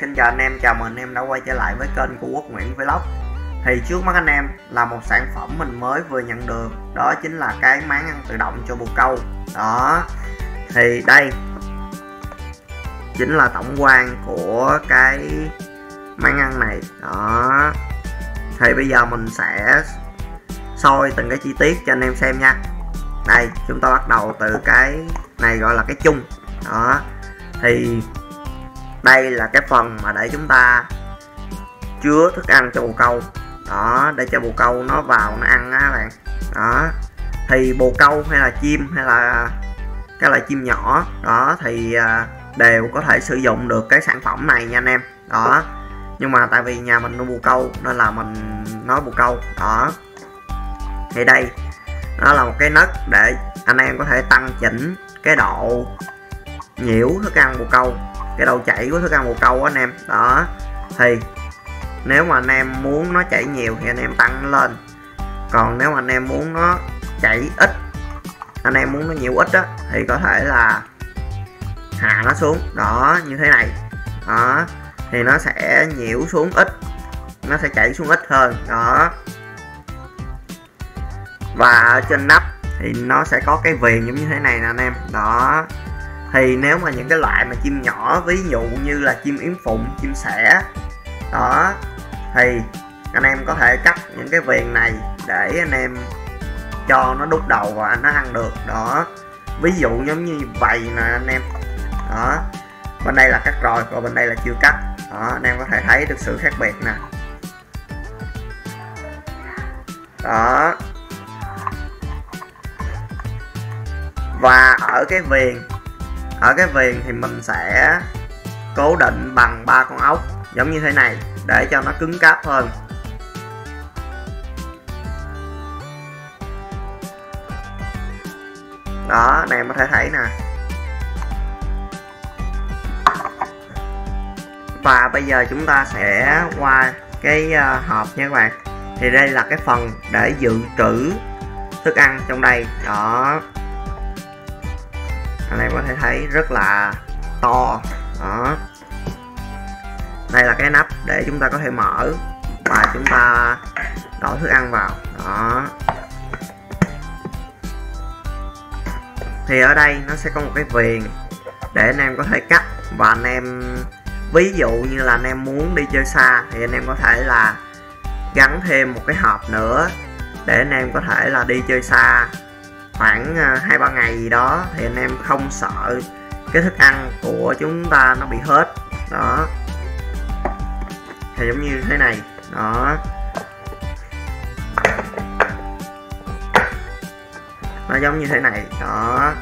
Xin chào anh em, chào mừng anh em đã quay trở lại với kênh của Quốc Nguyễn Vlog. Thì trước mắt anh em là một sản phẩm mình mới vừa nhận được Đó chính là cái máng ăn tự động cho bồ câu. Đó Thì đây Chính là tổng quan của cái máng ăn này. Đó Thì bây giờ mình sẽ soi từng cái chi tiết cho anh em xem nha. Đây, chúng ta bắt đầu từ cái này gọi là cái chung. Đó Thì đây là cái phần mà để chúng ta chứa thức ăn cho bồ câu. Đó, để cho bồ câu nó vào, nó ăn á bạn. Đó. Thì bồ câu hay là chim hay là cái loại chim nhỏ, đó, thì à, đều có thể sử dụng được cái sản phẩm này nha anh em. Đó. Nhưng mà tại vì nhà mình nuôi bồ câu nên là mình nói bồ câu. Đó. Thì đây nó là một cái nấc để anh em có thể tăng chỉnh cái độ nhiễu thức ăn bồ câu cái đầu chảy của thức ăn bồ câu anh em. Đó. Thì nếu mà anh em muốn nó chảy nhiều thì anh em tăng nó lên. Còn nếu mà anh em muốn nó chảy ít, anh em muốn nó nhiều ít á, thì có thể là hạ nó xuống. Đó, như thế này. Đó. Thì nó sẽ nhiễu xuống ít, nó sẽ chảy xuống ít hơn. Đó. Và trên nắp thì nó sẽ có cái viền giống như thế này nè anh em. Đó thì nếu mà những cái loại mà chim nhỏ, ví dụ như là chim yếm phụng, chim sẻ, đó, thì anh em có thể cắt những cái viền này để anh em cho nó đút đầu và nó ăn được, đó. Ví dụ giống như vậy nè, anh em. Đó, bên đây là cắt rồi, còn bên đây là chưa cắt. Đó, anh em có thể thấy được sự khác biệt nè. Đó. Và ở cái viền ở cái viền thì mình sẽ cố định bằng ba con ốc giống như thế này để cho nó cứng cáp hơn. Đó này em có thể thấy nè. Và bây giờ chúng ta sẽ qua cái ờ, hộp nha các bạn. Thì đây là cái phần để dự trữ thức ăn trong đây. Đó anh em có thể thấy rất là to. Đó. Đây là cái nắp để chúng ta có thể mở và chúng ta đổ thức ăn vào. Đó. Thì ở đây nó sẽ có một cái viền để anh em có thể cắt và anh em, ví dụ như là anh em muốn đi chơi xa thì anh em có thể là gắn thêm một cái hộp nữa để anh em có thể là đi chơi xa khoảng ờ, hai ba ngày gì đó thì anh em không sợ cái thức ăn của chúng ta nó bị hết. Đó. Thì giống như thế này. Đó. Nó giống như thế này. Đó.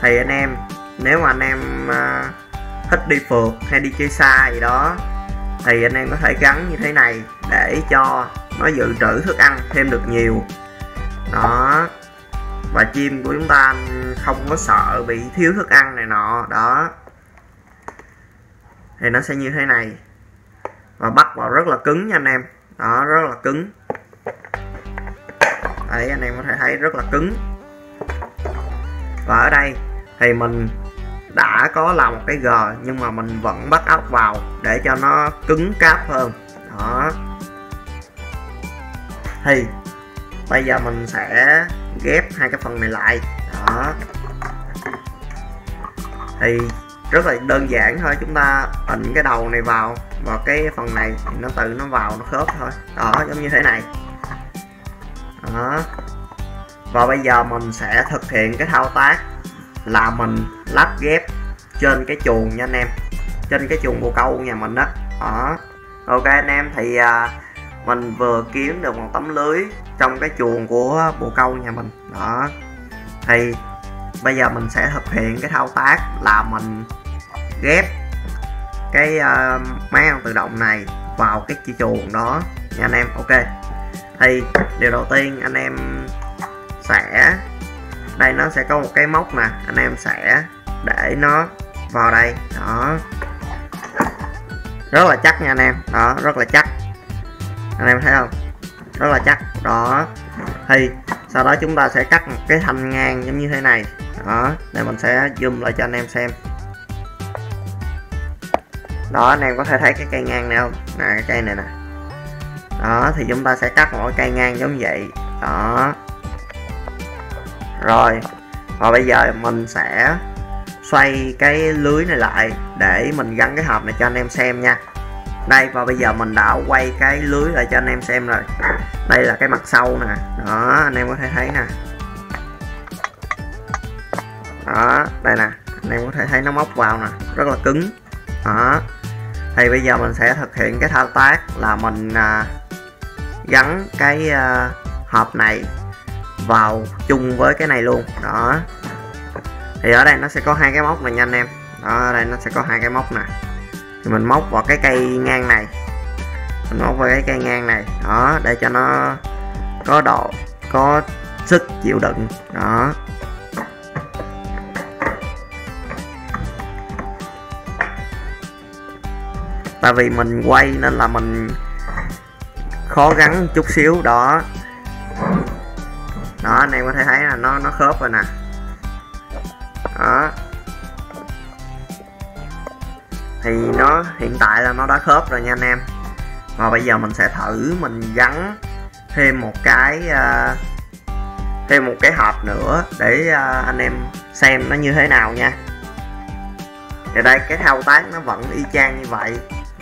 Thì anh em nếu mà anh em uh, thích đi phượt hay đi chơi xa gì đó thì anh em có thể gắn như thế này để cho nó dự trữ thức ăn thêm được nhiều. Đó và chim của chúng ta không có sợ bị thiếu thức ăn này nọ. Đó. Thì nó sẽ như thế này. Và bắt vào rất là cứng nha anh em. Đó, rất là cứng. Đấy, anh em có thể thấy rất là cứng. Và ở đây thì mình đã có làm một cái g, nhưng mà mình vẫn bắt ốc vào để cho nó cứng cáp hơn. Đó. Thì bây giờ mình sẽ ghép hai cái phần này lại. Đó. Thì rất là đơn giản thôi chúng ta ịnh cái đầu này vào vào cái phần này thì nó tự nó vào nó khớp thôi. Đó giống như thế này. Đó. Và bây giờ mình sẽ thực hiện cái thao tác là mình lắp ghép trên cái chuồng nha anh em. Trên cái chuồng bồ câu nhà mình đó đó. Ok anh em thì à, mình vừa kiếm được một tấm lưới trong cái chuồng của bồ câu nhà mình. Đó. Thì bây giờ mình sẽ thực hiện cái thao tác là mình ghép cái uh, máy ăn tự động này vào cái chi chuồng đó. Nha anh em ok. Thì điều đầu tiên anh em sẽ đây nó sẽ có một cái móc nè. Anh em sẽ để nó vào đây. Đó. Rất là chắc nha anh em. Đó rất là chắc. Anh em thấy không? Rất là chắc. Đó. Thì, sau đó chúng ta sẽ cắt một cái thanh ngang giống như thế này. Đó. Để mình sẽ zoom lại cho anh em xem. Đó, anh em có thể thấy cái cây ngang này không? Nè cái cây này nè. Đó, thì chúng ta sẽ cắt mỗi cây ngang giống vậy. Đó. Rồi. Và bây giờ mình sẽ xoay cái lưới này lại để mình gắn cái hộp này cho anh em xem nha đây và bây giờ mình đã quay cái lưới lại cho anh em xem rồi. Đây là cái mặt sau nè. Đó anh em có thể thấy nè. Đó đây nè. Anh em có thể thấy nó móc vào nè. Rất là cứng. Đó. Thì bây giờ mình sẽ thực hiện cái thao tác là mình à, gắn cái à, hộp này vào chung với cái này luôn. Đó. Thì ở đây nó sẽ có hai cái móc này nha anh em. Đó ở đây nó sẽ có hai cái móc nè thì mình móc vào cái cây ngang này. Mình móc vào cái cây ngang này. Đó, để cho nó có độ, có sức chịu đựng. Đó. Tại vì mình quay nên là mình khó gắn chút xíu. Đó. Đó, anh em có thể thấy là nó nó khớp rồi nè. Đó thì nó hiện tại là nó đã khớp rồi nha anh em. Mà bây giờ mình sẽ thử mình gắn thêm một cái uh, thêm một cái hộp nữa để uh, anh em xem nó như thế nào nha. Thì đây cái thao tác nó vẫn y chang như vậy.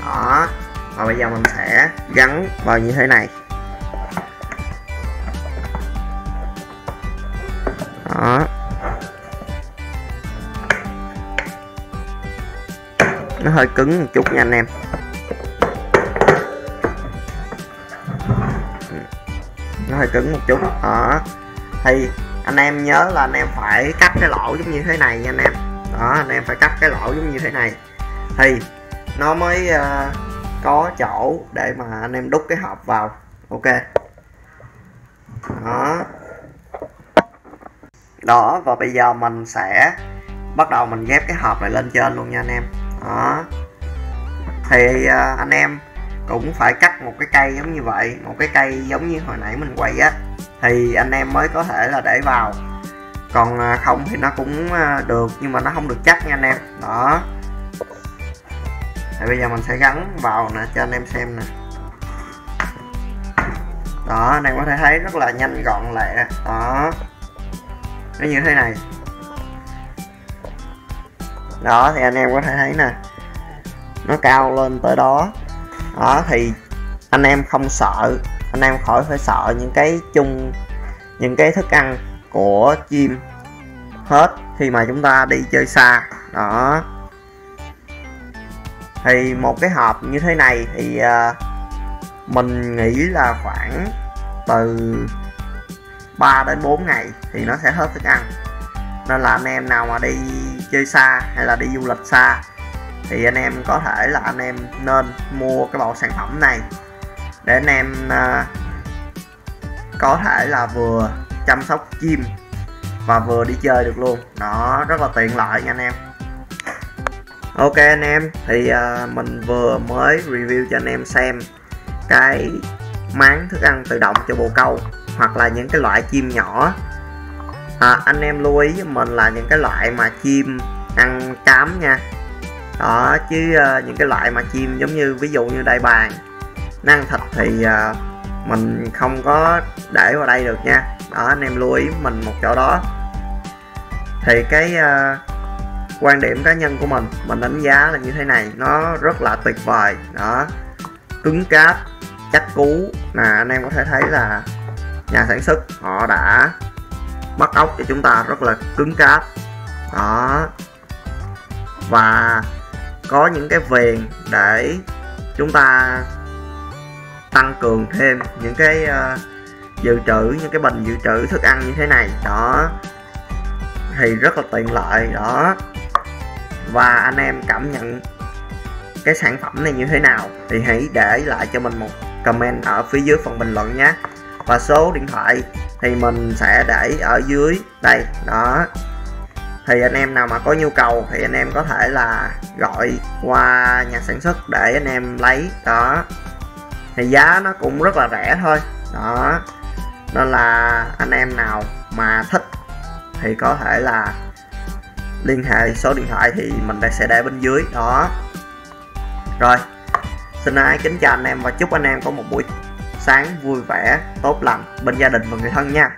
Đó. Và bây giờ mình sẽ gắn vào như thế này. Đó. Nó hơi cứng một chút nha anh em. Ừ. Nó hơi cứng một chút. Đó. Thì anh em nhớ là anh em phải cắt cái lỗ giống như thế này nha anh em. Đó anh em phải cắt cái lỗ giống như thế này. Thì nó mới uh, có chỗ để mà anh em đút cái hộp vào. Ok. Đó. Đó và bây giờ mình sẽ bắt đầu mình ghép cái hộp này lên trên luôn nha anh em đó. Thì uh, anh em cũng phải cắt một cái cây giống như vậy một cái cây giống như hồi nãy mình quay á thì anh em mới có thể là để vào. Còn uh, không thì nó cũng uh, được nhưng mà nó không được chắc nha anh em. Đó. Thì bây giờ mình sẽ gắn vào nè cho anh em xem nè. Đó anh em có thể thấy rất là nhanh gọn lẹ. Đó. Nó như thế này đó thì anh em có thể thấy nè. Nó cao lên tới đó. Đó thì anh em không sợ. Anh em khỏi phải sợ những cái chung những cái thức ăn của chim hết khi mà chúng ta đi chơi xa. Đó. Thì một cái hộp như thế này thì uh, mình nghĩ là khoảng từ 3 đến 4 ngày thì nó sẽ hết thức ăn. Nên là anh em nào mà đi chơi xa hay là đi du lịch xa thì anh em có thể là anh em nên mua cái bộ sản phẩm này để anh em uh, có thể là vừa chăm sóc chim và vừa đi chơi được luôn. Nó rất là tiện lợi nha anh em. Ok anh em thì uh, mình vừa mới review cho anh em xem cái máng thức ăn tự động cho bồ câu hoặc là những cái loại chim nhỏ à, anh em lưu ý với mình là những cái loại mà chim ăn cám nha. Đó chứ uh, những cái loại mà chim giống như ví dụ như đại bàng nó ăn thịt thì uh, mình không có để vào đây được nha. Đó anh em lưu ý mình một chỗ đó. Thì cái uh, quan điểm cá nhân của mình mình đánh giá là như thế này nó rất là tuyệt vời. Đó cứng cáp chắc cú. Là anh em có thể thấy là nhà sản xuất họ đã bắt ốc cho chúng ta rất là cứng cáp. Đó. Và có những cái viền để chúng ta tăng cường thêm những cái uh, dự trữ những cái bình dự trữ thức ăn như thế này. Đó. Thì rất là tiện lợi. Đó. Và anh em cảm nhận cái sản phẩm này như thế nào thì hãy để lại cho mình một comment ở phía dưới phần bình luận nhé. Và số điện thoại thì mình sẽ để ở dưới. Đây, đó. Thì anh em nào mà có nhu cầu thì anh em có thể là gọi qua nhà sản xuất để anh em lấy, đó. Thì giá nó cũng rất là rẻ thôi, đó. Nên là anh em nào mà thích thì có thể là liên hệ số điện thoại thì mình sẽ để bên dưới, đó. Rồi, xin ái kính chào anh em và chúc anh em có một buổi sáng vui vẻ tốt lành. Bên gia đình và người thân nha.